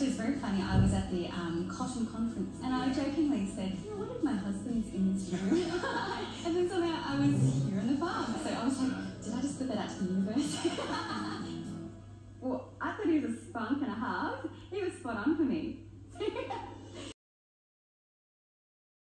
Actually, it's very funny. I was at the um, Cotton Conference and I jokingly said, you know, what if my husband's in this room? and then somehow I was here on the farm. So I was like, did I just put that out to the universe? well, I thought he was a spunk and a half. He was spot on for me.